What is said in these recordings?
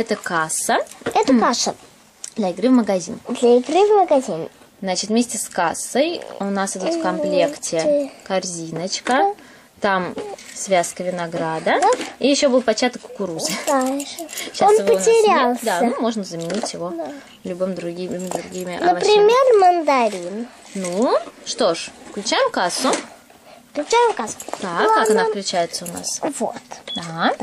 Это касса Это касса для игры в магазин. для игры в магазине. Значит, вместе с кассой у нас идут в комплекте корзиночка, там связка винограда и еще был початок кукурузы. Сейчас Он потерялся. Да, ну можно заменить его любым другими, другими овощами. Например, мандарин. Ну, что ж, включаем кассу. Включаем кассу. Так, как она включается у нас? Вот. Да.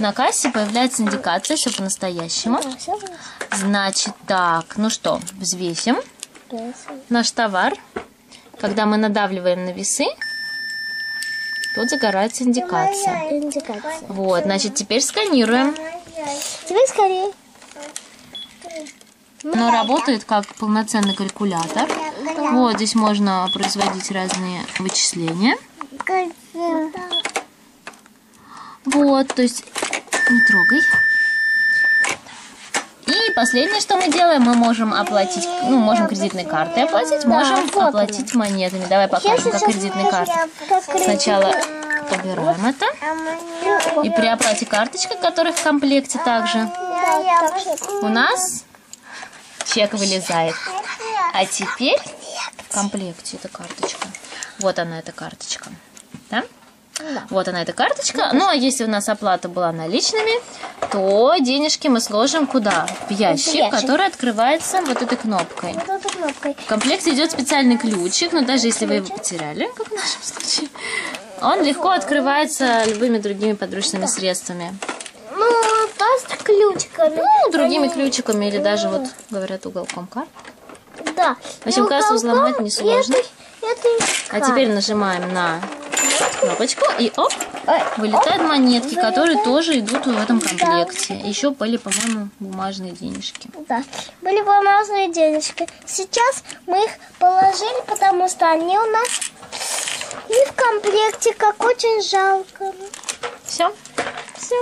На кассе появляется индикация, все по-настоящему. Всё Значит, так, ну что, взвесим наш товар. Когда мы надавливаем на весы, тут загорается индикация. Индикация. Вот, значит, теперь сканируем. Теперь скорее. Оно работает как полноценный калькулятор. Вот, здесь можно производить разные вычисления. Вот, то есть не трогай. И последнее, что мы делаем, мы можем оплатить, ну, можем кредитной картой оплатить, можем оплатить монетами. Давай покажем, как кредитной картой. Сначала убираем это. И при оплате карточкой, которая в комплекте также, у нас чек вылезает. А теперь в комплекте эта карточка. Вот она, эта карточка. Да? Вот она, эта карточка. Ну, а если у нас оплата была наличными, то денежки мы сложим куда? В ящик, ящик. который открывается вот этой кнопкой. Вот этой кнопкой. В комплекте идет специальный ключик, но даже если вы его потеряли, как в нашем случае, он легко открывается любыми другими подручными средствами. Ну, просто ключиками. Ну, другими ключиками или даже вот, говорят, уголком карт. Да. В общем, кассу взломать несложно. этой- этой А теперь нажимаем на кнопочку и оп, вылетают монетки, которые тоже идут в этом комплекте. Еще были, по-моему, бумажные денежки. Да, были бумажные денежки. Сейчас мы их положили, потому что они у нас не в комплекте, как очень жалко. Все. Все.